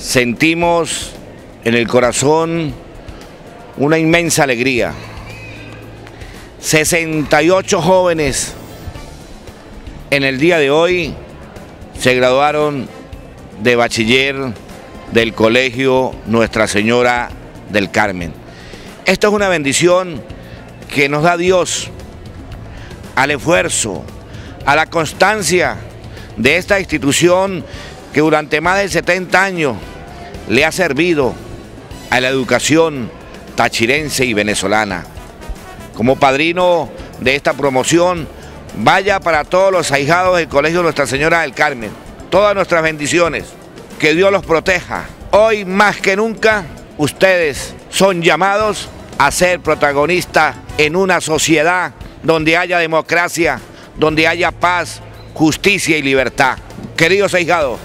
sentimos en el corazón una inmensa alegría. 68 jóvenes en el día de hoy se graduaron de bachiller del colegio Nuestra Señora del Carmen. Esto es una bendición que nos da Dios al esfuerzo, a la constancia de esta institución que durante más de 70 años le ha servido a la educación tachirense y venezolana. Como padrino de esta promoción, vaya para todos los ahijados del Colegio Nuestra Señora del Carmen, todas nuestras bendiciones, que Dios los proteja. Hoy más que nunca, ustedes son llamados a ser protagonistas en una sociedad donde haya democracia, donde haya paz, justicia y libertad. Queridos ahijados,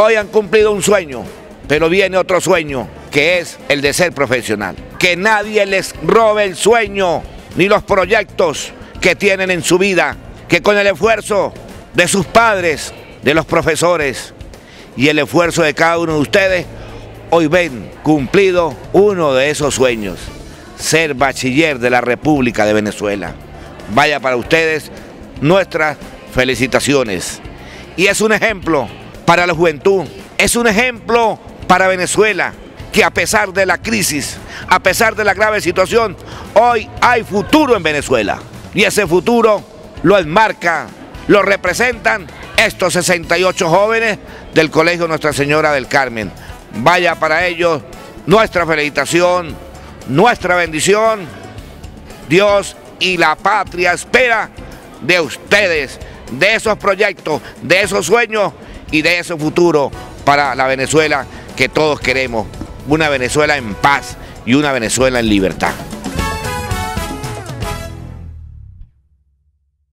hoy han cumplido un sueño, pero viene otro sueño, que es el de ser profesional. Que nadie les robe el sueño ni los proyectos que tienen en su vida, que con el esfuerzo de sus padres, de los profesores y el esfuerzo de cada uno de ustedes, hoy ven cumplido uno de esos sueños, ser bachiller de la República de Venezuela. Vaya para ustedes nuestras felicitaciones. Y es un ejemplo para la juventud, es un ejemplo para Venezuela, que a pesar de la crisis, a pesar de la grave situación, hoy hay futuro en Venezuela. Y ese futuro lo enmarca, lo representan estos 68 jóvenes del Colegio Nuestra Señora del Carmen. Vaya para ellos nuestra felicitación, nuestra bendición. Dios y la patria espera de ustedes, de esos proyectos, de esos sueños y de ese futuro para la Venezuela que todos queremos. Una Venezuela en paz y una Venezuela en libertad.